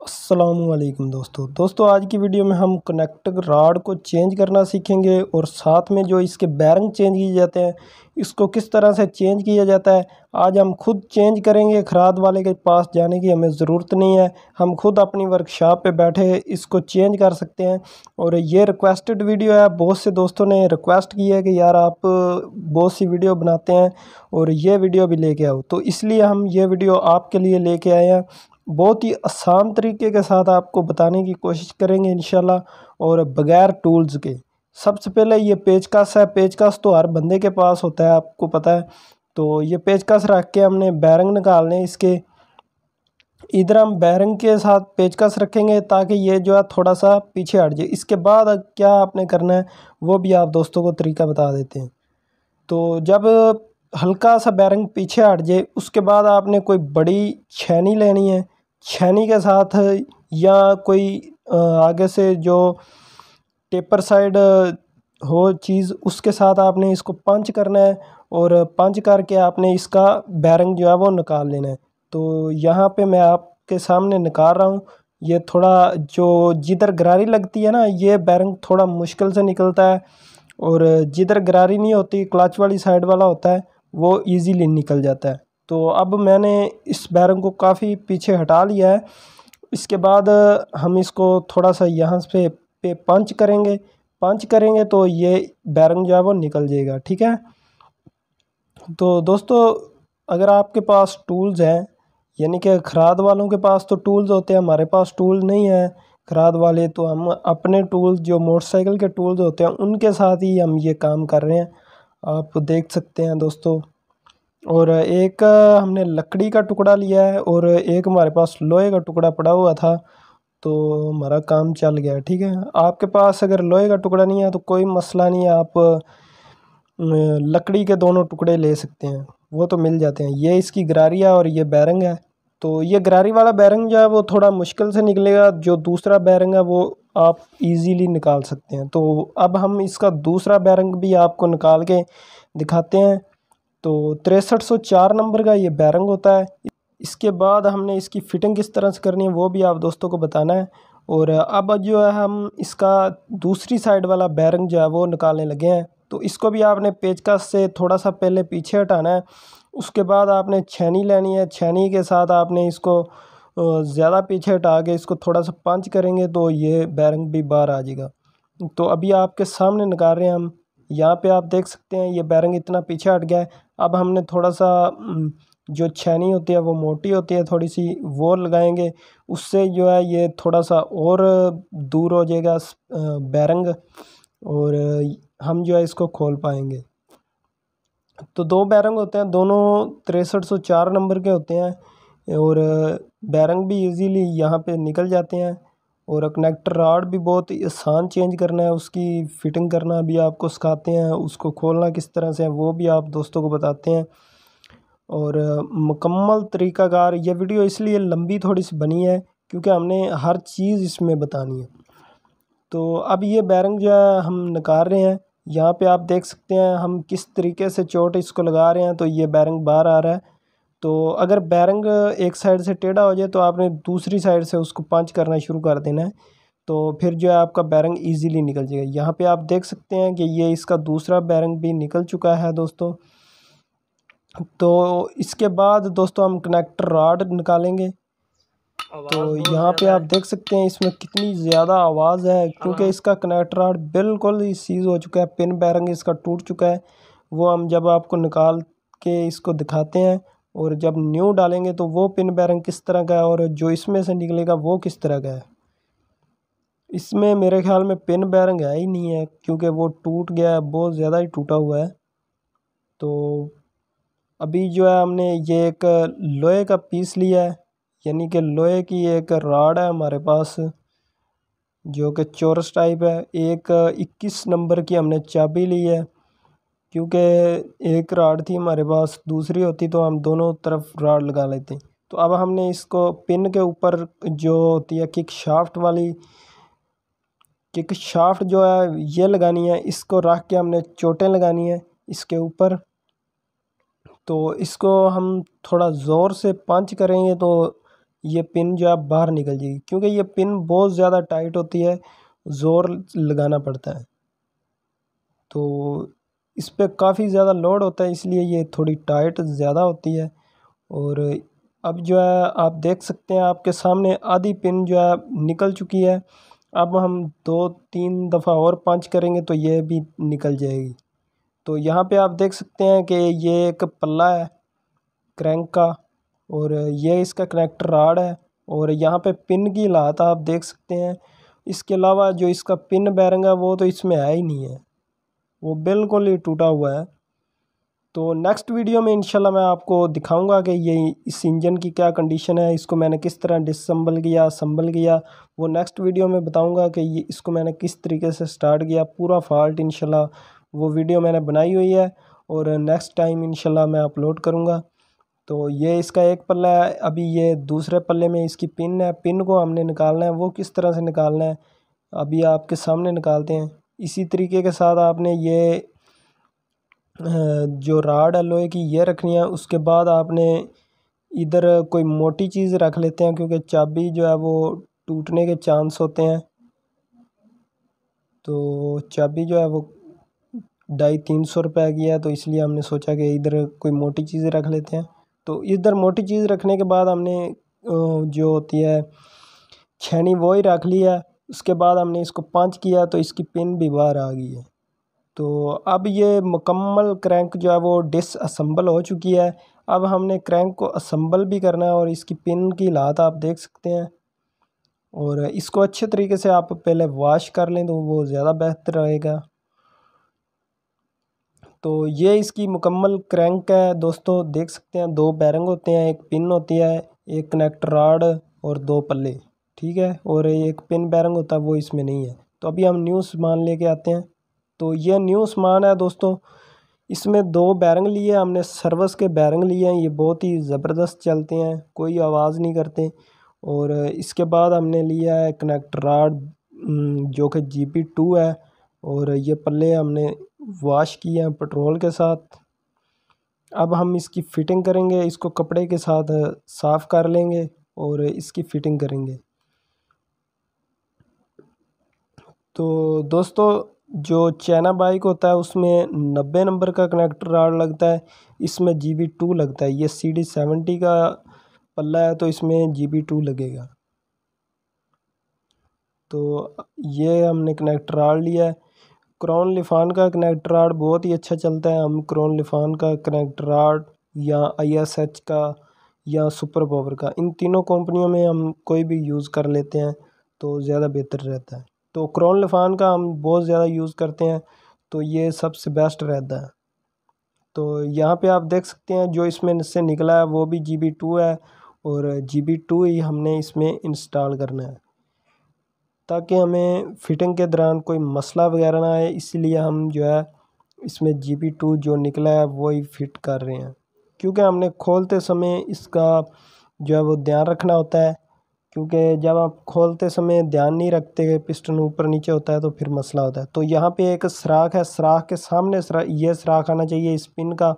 असलकुम दोस्तों। दोस्तों, आज की वीडियो में हम कनेक्टर राड को चेंज करना सीखेंगे और साथ में जो इसके बैरंग चेंज किए जाते हैं, इसको किस तरह से चेंज किया जाता है, आज हम खुद चेंज करेंगे। खराद वाले के पास जाने की हमें ज़रूरत नहीं है। हम खुद अपनी वर्कशॉप पे बैठे इसको चेंज कर सकते हैं। और ये रिक्वेस्टेड वीडियो है, बहुत से दोस्तों ने रिक्वेस्ट की है कि यार आप बहुत सी वीडियो बनाते हैं और ये वीडियो भी लेके आओ। तो इसलिए हम ये वीडियो आपके लिए लेके आए हैं। बहुत ही आसान तरीके के साथ आपको बताने की कोशिश करेंगे इन और बग़ैर टूल्स के, सबसे पहले ये पेचकस है। पेचकस तो हर बंदे के पास होता है, आपको पता है। तो ये पेचकस रख के हमने बैरंग निकालने इसके। इधर हम बैरंग के साथ पेचकस रखेंगे ताकि ये जो है थोड़ा सा पीछे हट जाए। इसके बाद क्या आपने करना है, वो भी आप दोस्तों को तरीका बता देते हैं। तो जब हल्का सा बैरंग पीछे हट जाए, उसके बाद आपने कोई बड़ी छैनी लेनी है। छैनी के साथ या कोई आगे से जो टेपर साइड हो चीज़, उसके साथ आपने इसको पंच करना है और पंच करके आपने इसका बैरंग जो है वो निकाल लेना है। तो यहाँ पे मैं आपके सामने निकाल रहा हूँ। ये थोड़ा जो जिधर गरारी लगती है ना, ये बैरंग थोड़ा मुश्किल से निकलता है और जिधर गरारी नहीं होती, क्लच वाली साइड वाला होता है वो इजीली निकल जाता है। तो अब मैंने इस बैरंग को काफ़ी पीछे हटा लिया है। इसके बाद हम इसको थोड़ा सा यहाँ से पे पंच करेंगे। पंच करेंगे तो ये बैरंग जो है वो निकल जाएगा, ठीक है? तो दोस्तों, अगर आपके पास टूल्स हैं, यानी कि खराद वालों के पास तो टूल्स होते हैं, हमारे पास टूल नहीं है। खराद वाले तो हम अपने टूल्स जो मोटरसाइकिल के टूल्स होते हैं, उनके साथ ही हम ये काम कर रहे हैं। आप देख सकते हैं दोस्तों। और एक, हमने लकड़ी का टुकड़ा लिया है और एक हमारे पास लोहे का टुकड़ा पड़ा हुआ था तो हमारा काम चल गया, ठीक है? आपके पास अगर लोहे का टुकड़ा नहीं है तो कोई मसला नहीं है, आप लकड़ी के दोनों टुकड़े ले सकते हैं, वो तो मिल जाते हैं। ये इसकी गरारी है और ये बैरंग है तो ये गरारी वाला बैरंग जो है, वो थोड़ा मुश्किल से निकलेगा, जो दूसरा बैरंग है, वो आप इजीली निकाल सकते हैं। तो अब हम इसका दूसरा बैरंग भी आपको निकाल के दिखाते हैं। तो तिरसठ सौ चार नंबर का ये बैरंग होता है। इसके बाद हमने इसकी फ़िटिंग किस तरह से करनी है, वो भी आप दोस्तों को बताना है। और अब जो है हम इसका दूसरी साइड वाला बैरंग जो है वो निकालने लगे हैं। तो इसको भी आपने पेचकस से थोड़ा सा पहले पीछे हटाना है। उसके बाद आपने छैनी लेनी है। छैनी के साथ आपने इसको ज़्यादा पीछे हटा के इसको थोड़ा सा पंच करेंगे तो ये बैरंग भी बाहर आ जाएगा। तो अभी आपके सामने निकाल रहे हैं हम। यहाँ पे आप देख सकते हैं ये बैरंग इतना पीछे हट गया है। अब हमने थोड़ा सा जो छैनी होती है वो मोटी होती है थोड़ी सी वो लगाएँगे। उससे जो है ये थोड़ा सा और दूर हो जाएगा बैरंग और हम जो है इसको खोल पाएँगे। तो दो बैरंग होते हैं, दोनों तिरसठ सौ चार नंबर के होते हैं और बैरंग भी इजीली यहाँ पे निकल जाते हैं और कनेक्टर राड भी बहुत आसान चेंज करना है, उसकी फ़िटिंग करना भी आपको सिखाते हैं, उसको खोलना किस तरह से है, वो भी आप दोस्तों को बताते हैं। और मुकम्मल तरीक़ाकार, ये वीडियो इसलिए लंबी थोड़ी सी बनी है क्योंकि हमने हर चीज़ इसमें बतानी है। तो अब ये बैरंग जो है, हम निकाल रहे हैं। यहाँ पे आप देख सकते हैं, हम किस तरीके से चोट इसको लगा रहे हैं तो ये बैरंग बाहर आ रहा है। तो अगर बैरंग एक साइड से टेढ़ा हो जाए तो आपने दूसरी साइड से उसको पंच करना शुरू कर देना है। तो फिर जो है आपका बैरंग इजीली निकल जाएगा। यहाँ पे आप देख सकते हैं कि ये इसका दूसरा बैरंग भी निकल चुका है दोस्तों। तो इसके बाद दोस्तों हम कनेक्टर राड निकालेंगे। तो यहाँ पे आप देख सकते हैं इसमें कितनी ज़्यादा आवाज़ है क्योंकि इसका कनेक्टर राड बिल्कुल ही सीज हो चुका है पिन बैरंग इसका टूट चुका है। वो हम जब आपको निकाल के इसको दिखाते हैं और जब न्यू डालेंगे तो वो पिन बैरंग किस तरह का है और जो इसमें से निकलेगा वो किस तरह का है? इसमें मेरे ख्याल में पिन बैरंग है ही नहीं है, क्योंकि वो टूट गया है, बहुत ज़्यादा ही टूटा हुआ है। तो अभी जो है हमने ये एक लोहे का पीस लिया है, यानी कि लोहे की एक राड है हमारे पास, जो कि चोरस टाइप है। एक इक्कीस नंबर की हमने चाबी ली है। क्योंकि एक राड थी हमारे पास, दूसरी होती तो हम दोनों तरफ़ राड लगा लेते। तो अब हमने इसको पिन के ऊपर जो होती है किक शाफ्ट वाली, किक शाफ्ट जो है ये लगानी है, इसको रख के हमने चोटें लगानी है इसके ऊपर। तो इसको हम थोड़ा ज़ोर से पंच करेंगे तो ये पिन जो है बाहर निकल जाएगी, क्योंकि ये पिन बहुत ज़्यादा टाइट होती है, ज़ोर लगाना पड़ता है। तो इस पर काफ़ी ज़्यादा लोड होता है, इसलिए ये थोड़ी टाइट ज़्यादा होती है। और अब जो है, आप देख सकते हैं, आपके सामने आधी पिन जो है, निकल चुकी है। अब हम दो, तीन दफ़ा और पंच करेंगे तो ये भी निकल जाएगी। तो यहाँ पे आप देख सकते हैं कि ये एक पल्ला है क्रैंक का, और ये इसका कनेक्टर राड है, और यहाँ पे पिन की लात आप देख सकते हैं। इसके अलावा जो इसका पिन बैरंग है, वो तो इसमें है ही नहीं है। वो बिल्कुल ही टूटा हुआ है। तो नेक्स्ट वीडियो में इंशाल्लाह मैं आपको दिखाऊँगा कि ये इस इंजन की क्या कंडीशन है, इसको मैंने किस तरह डिसम्बल किया संभल किया। वो नेक्स्ट वीडियो में बताऊँगा कि ये इसको मैंने किस तरीके से स्टार्ट किया, पूरा फॉल्ट इंशाल्लाह वो वीडियो मैंने बनाई हुई है और नेक्स्ट टाइम इंशाल्लाह मैं अपलोड करूँगा। तो ये इसका एक पल्ला है, अभी ये दूसरे पल्ले में इसकी पिन है पिन को हमने निकालना है, वो किस तरह से निकालना है, अभी आपके सामने निकालते हैं। इसी तरीके के साथ आपने ये जो राड है लोहे की ये रखनी है, उसके बाद आपने इधर कोई मोटी चीज़ रख लेते हैं, क्योंकि चाबी जो है वो टूटने के चांस होते हैं। तो चाबी जो है वो ढाई तीन सौ रुपये की है तो इसलिए हमने सोचा कि इधर कोई मोटी चीज़ रख लेते हैं। तो इधर मोटी चीज़ रखने के बाद हमने जो होती है, छैनी वो ही रख लिया उसके बाद हमने इसको पंच किया तो इसकी पिन भी बाहर आ गई है। तो अब ये मुकम्मल क्रैंक जो है वो डिसअसम्बल हो चुकी है। अब हमने क्रैंक को असम्बल भी करना है और इसकी पिन की लात आप देख सकते हैं। और इसको अच्छे तरीके से आप पहले वॉश कर लें तो वो ज़्यादा बेहतर रहेगा। तो ये इसकी मुकम्मल क्रैंक है। दोस्तों, देख सकते हैं, दो बैरंग होते हैं, एक पिन होती है, एक कनेक्ट राड और दो पल्ले। ठीक है? और एक पिन बैरंग होता है, वो इसमें नहीं है। तो अभी हम न्यू सामान लेके आते हैं। तो ये न्यू सामान है दोस्तों। इसमें दो बैरंग लिए हमने सर्वस के बैरंग लिए हैं। ये बहुत ही ज़बरदस्त चलते हैं। कोई आवाज़ नहीं करते। और इसके बाद हमने लिया है कनेक्ट राड जो कि जी पी टू है। और ये पल्ले हमने वॉश किए हैं पेट्रोल के साथ। अब हम इसकी फ़िटिंग करेंगे। इसको कपड़े के साथ साफ़ कर लेंगे और इसकी फ़िटिंग करेंगे। तो दोस्तों, जो चैना बाइक होता है, उसमें नब्बे नंबर का कनेक्टर राड लगता है, इसमें जी बी टू लगता है। ये सी डी सेवेंटी का पल्ला है तो इसमें जी बी टू लगेगा। तो ये हमने कनेक्टर राड लिया है। क्रॉन लिफान का कनेक्टर राड बहुत ही अच्छा चलता है। हम क्रॉन लिफान का कनेक्टर राड, या आई एस एच का, या सुपर पावर का, इन तीनों कंपनियों में हम कोई भी यूज़ कर लेते हैं तो ज़्यादा बेहतर रहता है। तो क्रॉन लिफान का हम बहुत ज़्यादा यूज़ करते हैं तो ये सबसे बेस्ट रहता है। तो यहाँ पे आप देख सकते हैं, जो इसमें से निकला है, वो भी जी बी टू है और जी बी टू ही हमने इसमें इंस्टॉल करना है। ताकि हमें फ़िटिंग के दौरान कोई मसला वगैरह ना आए, इसीलिए हम जो है इसमें जी पी टू जो निकला है, वो ही फिट कर रहे हैं। क्योंकि हमने खोलते समय इसका जो है वो ध्यान रखना होता है क्योंकि जब आप खोलते समय ध्यान नहीं रखते, पिस्टन ऊपर नीचे होता है तो फिर मसला होता है। तो यहाँ पे एक सराख है, सराख के सामने सरा, ये सराख आना चाहिए इस पिन का।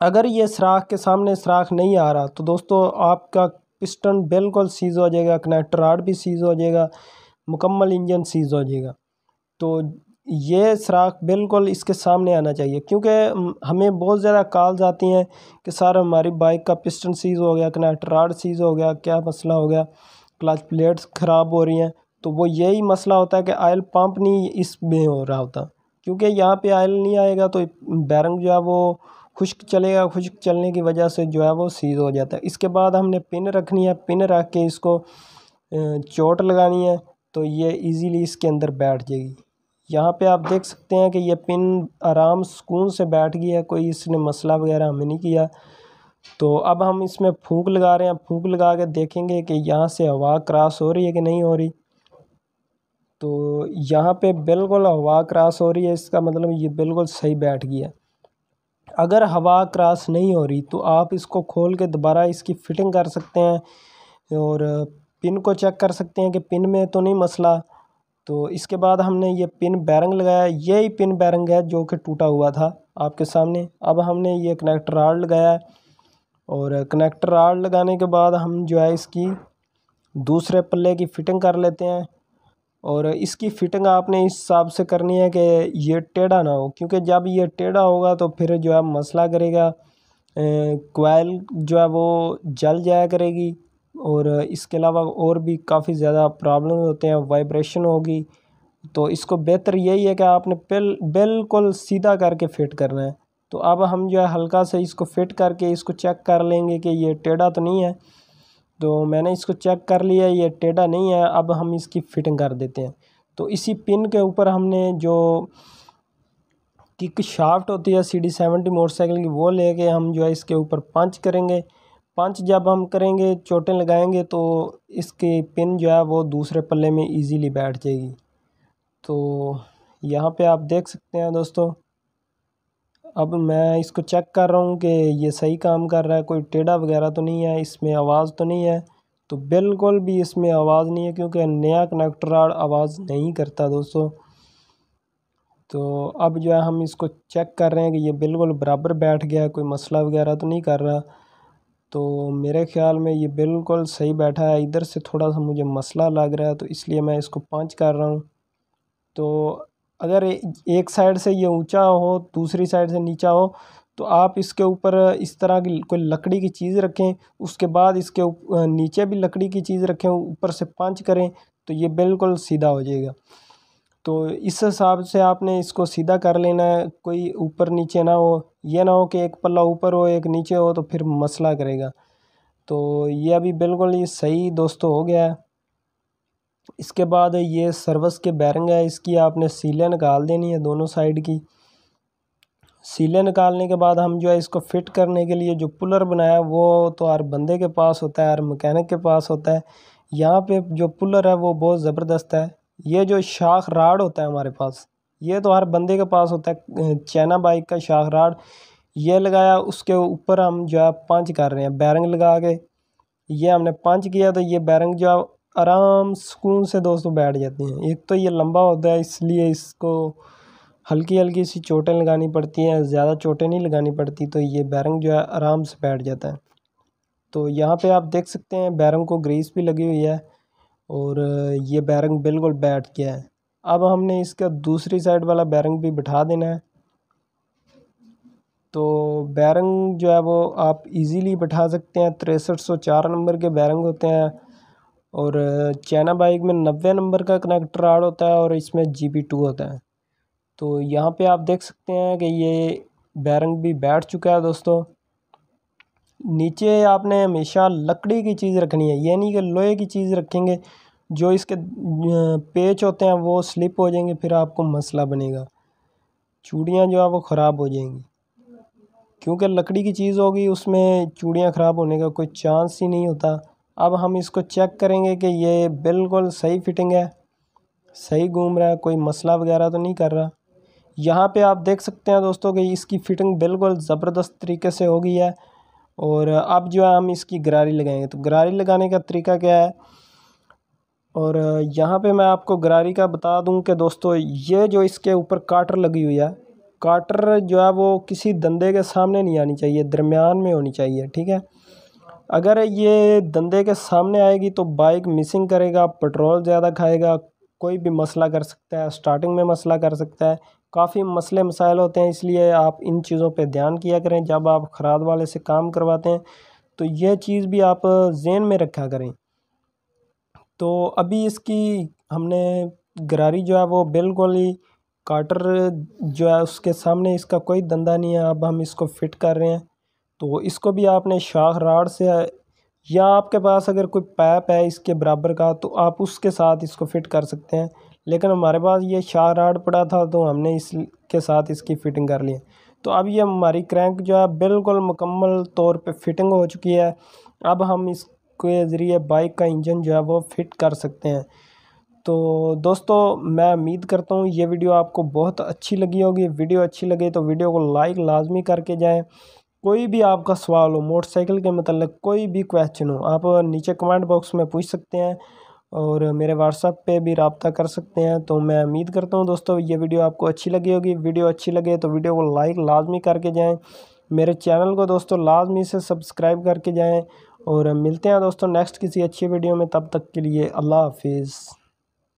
अगर ये सराख के सामने सराख नहीं आ रहा तो दोस्तों आपका पिस्टन बिल्कुल सीज़ हो जाएगा, कनेक्टर राड भी सीज़ हो जाएगा, मुकम्मल इंजन सीज़ हो जाएगा। तो ये सराख बिल्कुल इसके सामने आना चाहिए, क्योंकि हमें बहुत ज़्यादा कॉल्स आती हैं कि, सर, हमारी बाइक का पिस्टन सीज़ हो गया कनेक्टर राड सीज़ हो गया, क्या मसला हो गया? क्लच प्लेट्स ख़राब हो रही हैं। तो वो यही मसला होता है कि आयल पंप नहीं इसमें हो रहा होता, क्योंकि यहाँ पे आयल नहीं आएगा तो बैरंग जो है वो खुश्क चलेगा, खुश्क चलने की वजह से जो है वो सीज़ हो जाता है। इसके बाद हमने पिन रखनी है पिन रख के इसको चोट लगानी है तो ये इजीली इसके अंदर बैठ जाएगी। यहाँ पे आप देख सकते हैं कि ये पिन आराम सुकून से बैठ गई है, कोई इसने मसला वगैरह हमें नहीं किया। तो अब हम इसमें फूंक लगा रहे हैं, फूंक लगा के देखेंगे कि यहाँ से हवा क्रॉस हो रही है कि नहीं हो रही। तो यहाँ पे बिल्कुल हवा क्रॉस हो रही है, इसका मतलब ये बिल्कुल सही बैठ गया अगर हवा क्रॉस नहीं हो रही तो आप इसको खोल के दोबारा इसकी फ़िटिंग कर सकते हैं और पिन को चेक कर सकते हैं कि पिन में तो नहीं मसला। तो इसके बाद हमने ये पिन बैरंग लगाया। यही पिन बैरंग है जो कि टूटा हुआ था आपके सामने। अब हमने ये कनेक्टर राड लगाया और कनेक्टर राड लगाने के बाद हम जो है इसकी दूसरे पल्ले की फ़िटिंग कर लेते हैं। और इसकी फ़िटिंग आपने इस हिसाब से करनी है कि ये टेढ़ा ना हो, क्योंकि जब ये टेढ़ा होगा तो फिर जो है मसला करेगा। कोयल जो है वो जल जाया करेगी। और इसके अलावा और भी काफ़ी ज़्यादा प्रॉब्लम होते हैं, वाइब्रेशन होगी। तो इसको बेहतर यही है कि आपने बिल, बिल्कुल सीधा करके फिट करना है। तो अब हम जो है हल्का से इसको फिट करके इसको चेक कर लेंगे कि ये टेढ़ा तो नहीं है। तो मैंने इसको चेक कर लिया, ये टेढ़ा नहीं है, अब हम इसकी फिटिंग कर देते हैं। तो इसी पिन के ऊपर हमने जो किक शाफ्ट होती है सी डी सेवेंटी मोटरसाइकिल की, वो लेके हम जो है इसके ऊपर पंच करेंगे। पंच जब हम करेंगे, चोटें लगाएँगे तो इसके पिन जो है वो दूसरे पल्ले में इजीली बैठ जाएगी। तो यहाँ पे आप देख सकते हैं दोस्तों, अब मैं इसको चेक कर रहा हूँ कि ये सही काम कर रहा है, कोई टेढ़ा वगैरह तो नहीं है, इसमें आवाज़ तो नहीं है। तो बिल्कुल भी इसमें आवाज़ नहीं है, क्योंकि नया कनेक्टर राड आवाज़ नहीं करता दोस्तों। तो अब जो है हम इसको चेक कर रहे हैं कि ये बिल्कुल बराबर बैठ गया है, कोई मसला वगैरह तो नहीं कर रहा। तो मेरे ख़्याल में ये बिल्कुल सही बैठा है। इधर से थोड़ा सा मुझे मसला लग रहा है तो इसलिए मैं इसको पंच कर रहा हूँ। तो अगर एक साइड से ये ऊँचा हो, दूसरी साइड से नीचा हो तो आप इसके ऊपर इस तरह की कोई लकड़ी की चीज़ रखें, उसके बाद इसके नीचे भी लकड़ी की चीज़ रखें, ऊपर से पंच करें तो ये बिल्कुल सीधा हो जाएगा। तो इस हिसाब से आपने इसको सीधा कर लेना है। कोई ऊपर नीचे ना हो। ये ना हो कि एक पल्ला ऊपर हो, एक नीचे हो तो फिर मसला करेगा। तो ये अभी बिल्कुल ही सही दोस्तों हो गया है। इसके बाद ये सर्वस के बैरिंग है। इसकी आपने सीलें निकाल देनी है दोनों साइड की। सीलें निकालने के बाद हम जो है इसको फिट करने के लिए जो पुलर बनाया, वो तो हर बंदे के पास होता है, हर मकैनिक के पास होता है। यहाँ पे जो पुलर है, वो बहुत ज़बरदस्त है। ये जो शाख राड होता है हमारे पास, ये तो हर बंदे के पास होता है चैना बाइक का शाख राड। ये लगाया, उसके ऊपर हम जो है पंच कर रहे हैं, बैरंग लगा के। ये हमने पंच किया तो ये बैरंग जो आराम सुकून से दोस्तों बैठ जाती हैं। एक तो ये लंबा होता है, इसलिए इसको हल्की हल्की सी चोटें लगानी पड़ती हैं, ज़्यादा चोटें नहीं लगानी पड़ती तो ये बैरंग जो है आराम से बैठ जाता है। तो यहाँ पे आप देख सकते हैं, बैरंग को ग्रीस भी लगी हुई है। और ये बैरंग बिल्कुल बैठ गया है। अब हमने इसका दूसरी साइड वाला बैरंग भी बिठा देना है। तो बैरंग जो है वो आप इजीली बिठा सकते हैं। तिरसठ सौ चार नंबर के बैरंग होते हैं। और चाइना बाइक में नब्बे नंबर का कनेक्टर आड़ होता है और इसमें जी पी टू होता है। तो यहाँ पे आप देख सकते हैं कि ये बैरंग भी बैठ चुका है दोस्तों। नीचे आपने हमेशा लकड़ी की चीज़ रखनी है, ये नहीं कि लोहे की चीज़ रखेंगे, जो इसके पेच होते हैं वो स्लिप हो जाएँगे, फिर आपको मसला बनेगा। चूड़ियाँ जो है वो ख़राब हो जाएँगी। क्योंकि लकड़ी की चीज़ होगी, उसमें चूड़ियाँ ख़राब होने का कोई चांस ही नहीं होता। अब हम इसको चेक करेंगे कि ये बिल्कुल सही फिटिंग है, सही घूम रहा है, कोई मसला वगैरह तो नहीं कर रहा। यहाँ पे आप देख सकते हैं दोस्तों कि इसकी फ़िटिंग बिल्कुल ज़बरदस्त तरीके से हो गई है। और अब जो है हम इसकी गरारी लगाएँगे। तो गरारी लगाने का तरीका क्या है? और यहाँ पे मैं आपको गरारी का बता दूँ कि दोस्तों, ये जो इसके ऊपर काटर लगी हुई है, काटर जो है वो किसी धंधे के सामने नहीं आनी चाहिए, दरमियान में होनी चाहिए, ठीक है? अगर ये धंधे के सामने आएगी तो बाइक मिसिंग करेगा, पेट्रोल ज़्यादा खाएगा, कोई भी मसला कर सकता है, स्टार्टिंग में मसला कर सकता है काफ़ी मसले मसाइल होते हैं, इसलिए आप इन चीज़ों पे ध्यान किया करें। जब आप खराद वाले से काम करवाते हैं तो यह चीज़ भी आप जेन में रखा करें। तो अभी इसकी हमने गरारी जो है, वो बिल्कुल ही काटर जो है, उसके सामने इसका कोई धंधा नहीं है। अब हम इसको फिट कर रहे हैं। तो इसको भी आपने शाख राड से, या आपके पास अगर कोई पैप है इसके बराबर का तो आप उसके साथ इसको फिट कर सकते हैं। लेकिन हमारे पास ये शाह राड पड़ा था तो हमने इसके साथ इसकी फ़िटिंग कर ली। तो अब ये हमारी क्रैंक जो है बिल्कुल मुकम्मल तौर पे फिटिंग हो चुकी है। अब हम इसके ज़रिए बाइक का इंजन जो है वो फिट कर सकते हैं। तो दोस्तों, मैं उम्मीद करता हूँ ये वीडियो आपको बहुत अच्छी लगी होगी। वीडियो अच्छी लगे तो वीडियो को लाइक लाजमी करके जाएँ। कोई भी आपका सवाल हो, मोटरसाइकिल के मतलब कोई भी क्वेश्चन हो, आप नीचे कमेंट बॉक्स में पूछ सकते हैं। और मेरे व्हाट्सअप पे भी रबता कर सकते हैं तो मैं उम्मीद करता हूँ दोस्तों ये वीडियो आपको अच्छी लगी होगी। वीडियो अच्छी लगे तो वीडियो को लाइक लाजमी करके जाएँ। मेरे चैनल को दोस्तों लाजमी से सब्सक्राइब करके जाएँ। और मिलते हैं दोस्तों नेक्स्ट किसी अच्छी वीडियो में, तब तक के लिए अल्लाह हाफिज़।